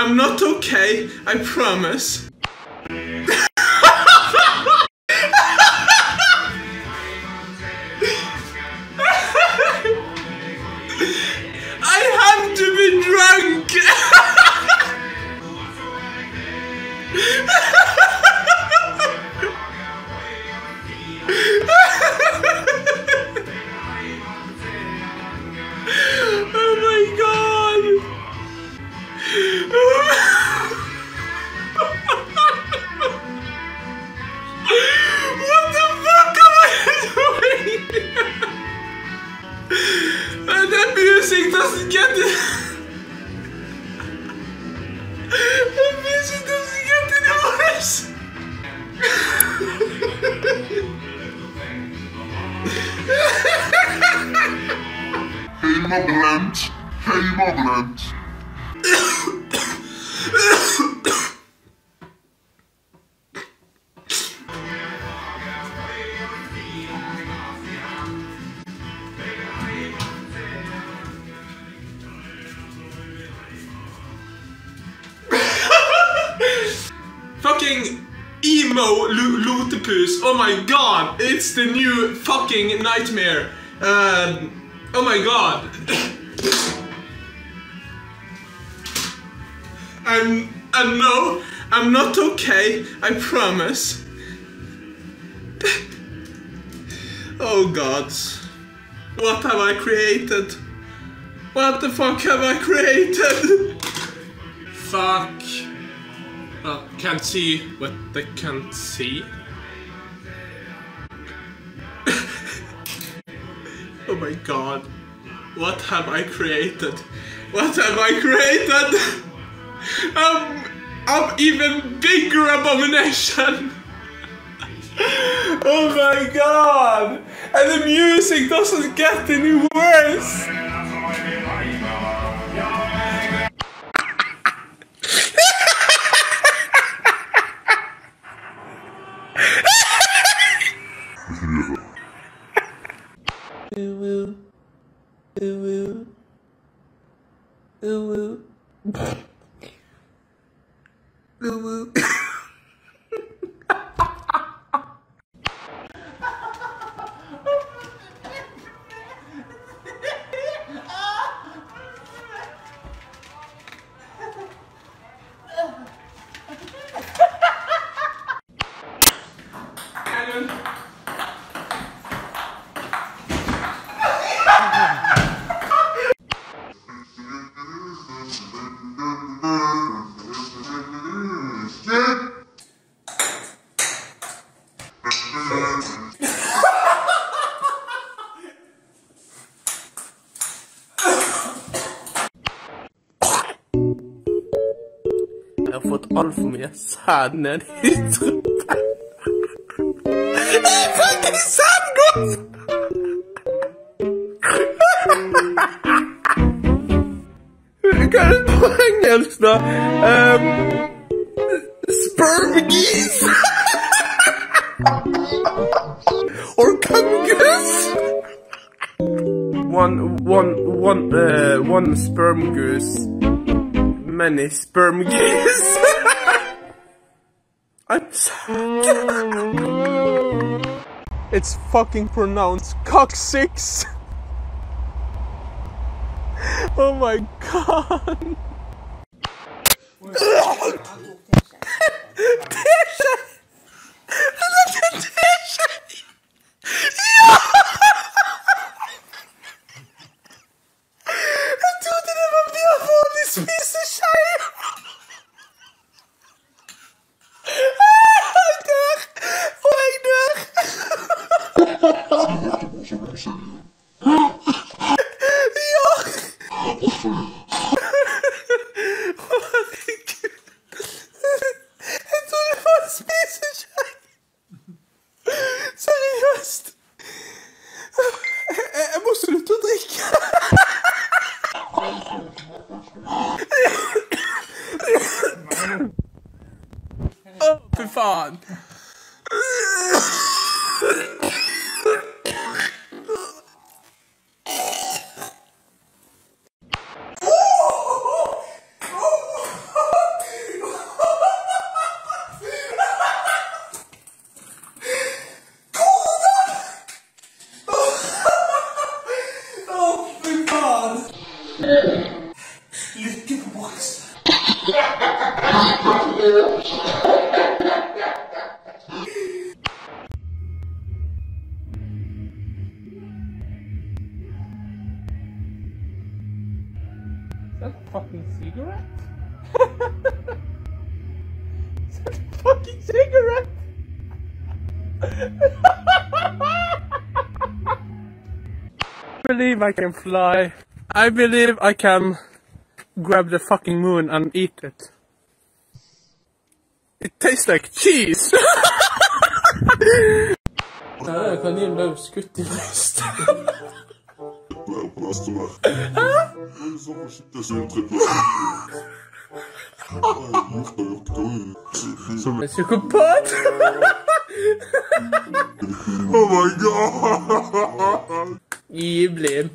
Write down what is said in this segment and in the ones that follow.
I'm not okay, I promise. That music doesn't get it. the music doesn't get any worse. Heimabrand, heimabrand. Fucking emo Lutepus. Oh my god, it's the new fucking nightmare. Um, oh my god. I'm, I'm no, I'm not okay, I promise. oh gods. What have I created? What the fuck have I created? Fuck. Well, can't see what they can't see. oh my god. What have I created? What have I created? um, I'm even bigger abomination. oh my god. And the music doesn't get any worse. Jeg har fått altfor mye sæd ned i strupen. Jeg får ikke sæd godt! Hva er det på engelsk, da? Um, sperm geese? Or kangaroos? One, one, one, uh, one sperm goose many sperm geese. I'm sorry. It's fucking pronounced cock six. oh my god. Ja. Herregud. Jeg trodde det var en spiseskje. Seriøst. Jeg, jeg må slutte å drikke. Fy faen. Little box. that fucking cigarette? Is that fucking cigarette? I believe I can fly. I believe I can grab the fucking moon and eat it. It tastes like cheese! Ja, kaninen blev skutt i brystet. På neste vei. Så forsiktig så uttrykker Som En psykopat! Oh my god! Jævlig.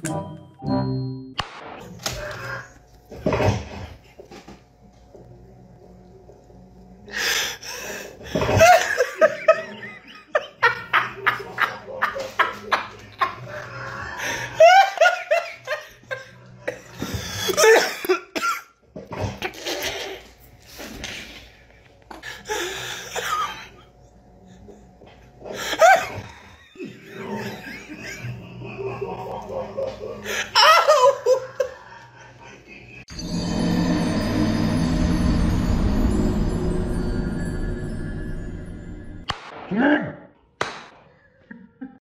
Yeah.